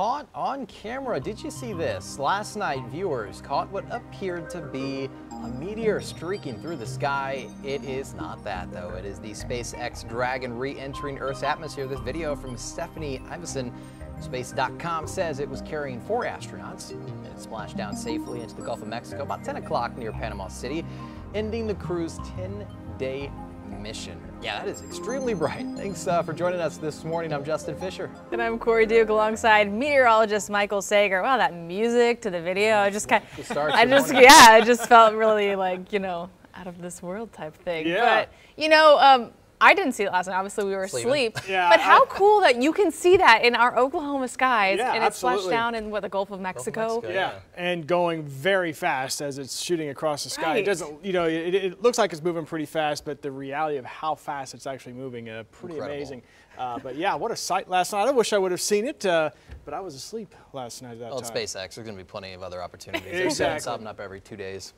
Caught on camera. Did you see this? Last night, viewers caught what appeared to be a meteor streaking through the sky. It is not that, though. It is the SpaceX Dragon re-entering Earth's atmosphere. This video from Stephanie Iverson, Space.com says it was carrying four astronauts. And it splashed down safely into the Gulf of Mexico about 10 o'clock near Panama City, ending the crew's 10-day mission. Yeah, that is extremely bright. Thanks uh, for joining us this morning. I'm Justin Fisher. And I'm Corey Duke alongside meteorologist Michael Sager. Wow, that music to the video, I just kind of, I just, yeah, it just felt really like, you know, out of this world type thing. Yeah. But, you know, um, I didn't see it last night. Obviously, we were Sleeping. asleep. Yeah, but how I- cool that you can see that in our Oklahoma skies Yeah, and it splashed down in what the Gulf of Mexico. Mexico. Yeah, Yeah. and going very fast as it's shooting across the sky. Right. It doesn't, you know, it, it looks like it's moving pretty fast, but the reality of how fast it's actually moving, uh, pretty Incredible. amazing. Uh, but yeah, what a sight last night. I wish I would have seen it, uh, but I was asleep last night at that Well, time. SpaceX. There's going to be plenty of other opportunities. They're setting Exactly. something up every two days.